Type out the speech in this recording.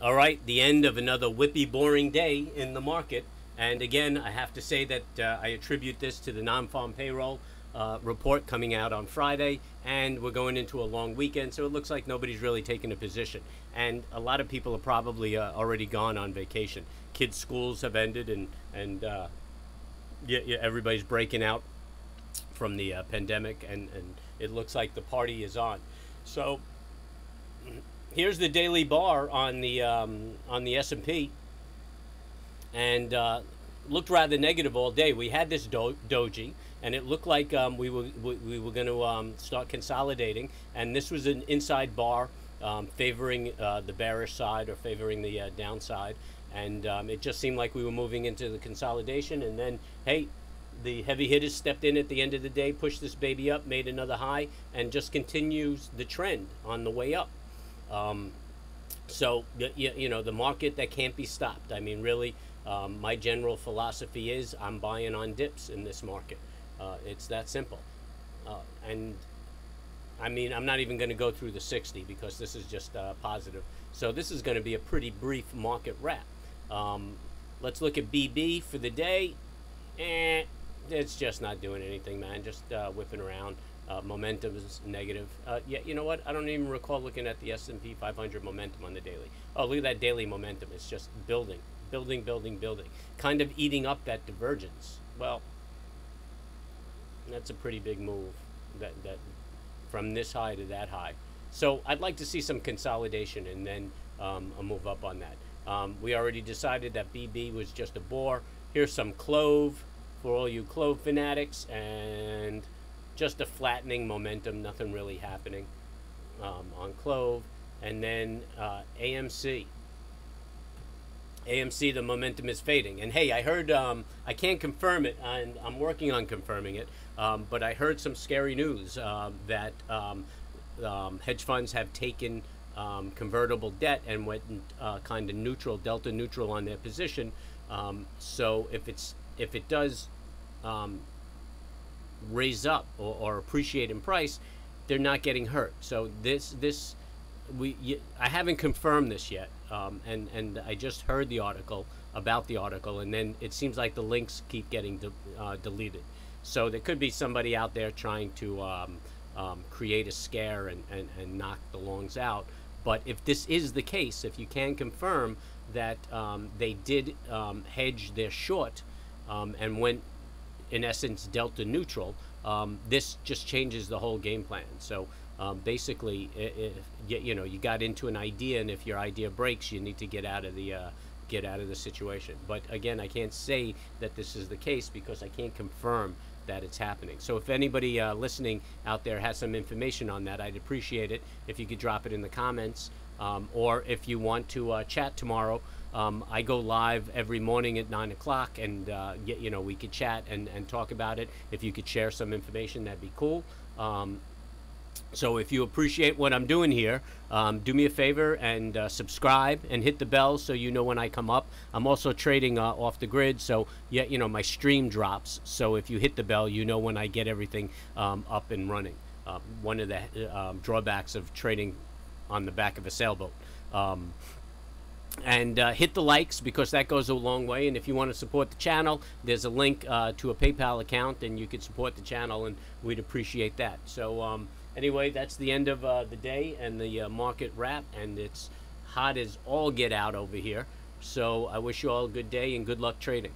All right, the end of another whippy, boring day in the market. And again, I have to say that uh, I attribute this to the non farm payroll uh, report coming out on Friday, and we're going into a long weekend, so it looks like nobody's really taking a position. And a lot of people are probably uh, already gone on vacation. Kids' schools have ended, and and uh, yeah, yeah, everybody's breaking out from the uh, pandemic, and and it looks like the party is on. So here's the daily bar on the um, on the S and P, and uh, looked rather negative all day. We had this do- doji, and it looked like um, we were we, we were going to um, start consolidating, and this was an inside bar um, favoring uh, the bearish side or favoring the uh, downside, and um, it just seemed like we were moving into the consolidation, and then hey. The heavy hitters stepped in at the end of the day, pushed this baby up, made another high, and just continues the trend on the way up. Um, so you, you know the market that can't be stopped. I mean, really, um, my general philosophy is I'm buying on dips in this market. Uh, it's that simple. Uh, and I mean, I'm not even going to go through the 60 because this is just uh, positive. So this is going to be a pretty brief market wrap. Um, let's look at BB for the day. Eh, it's just not doing anything, man. Just uh, whipping around. Uh, momentum is negative. Uh, yeah, you know what? I don't even recall looking at the S&P 500 momentum on the daily. Oh, look at that daily momentum. It's just building, building, building, building. Kind of eating up that divergence. Well, that's a pretty big move. That that from this high to that high. So I'd like to see some consolidation and then um, a move up on that. Um, we already decided that BB was just a bore. Here's some CLOV for all you CLOV fanatics and just a flattening momentum, nothing really happening um, on CLOV. And then uh, AMC. AMC, the momentum is fading. And hey, I heard, um, I can't confirm it, and I'm working on confirming it, um, but I heard some scary news um, that um, um, hedge funds have taken convertible debt and went uh, kind of neutral, delta neutral on their position. so if it's if it does raise up or, or appreciate in price, they're not getting hurt. So this this we I haven't confirmed this yet, um, and and I just heard the article about the article, and then it seems like the links keep getting de- uh, deleted. So there could be somebody out there trying to um, um, create a scare and, and, and knock the longs out. But if this is the case, if you can confirm that um, they did um, hedge their short um, and went in essence delta neutral, um, this just changes the whole game plan. So um, basically, if, you know, you got into an idea, and if your idea breaks, you need to get out of the uh, get out of the situation. But again, I can't say that this is the case because I can't confirm that it's happening. So if anybody uh, listening out there has some information on that, I'd appreciate it if you could drop it in the comments, um, or if you want to uh, chat tomorrow. Um, I go live every morning at nine o'clock, and uh, get, you know we could chat and, and talk about it. If you could share some information, that'd be cool. Um, so if you appreciate what I'm doing here, um, do me a favor and uh, subscribe and hit the bell so you know when I come up. I'm also trading uh, off the grid, so yeah, you know my stream drops. So if you hit the bell, you know when I get everything um, up and running. Uh, one of the uh, um, drawbacks of trading on the back of a sailboat. Um, and uh, hit the likes because that goes a long way. And if you want to support the channel, there's a link uh, to a PayPal account, and you can support the channel, and we'd appreciate that. So um, anyway, that's the end of uh, the day and the uh, market wrap, and it's hot as all get out over here. So I wish you all a good day and good luck trading.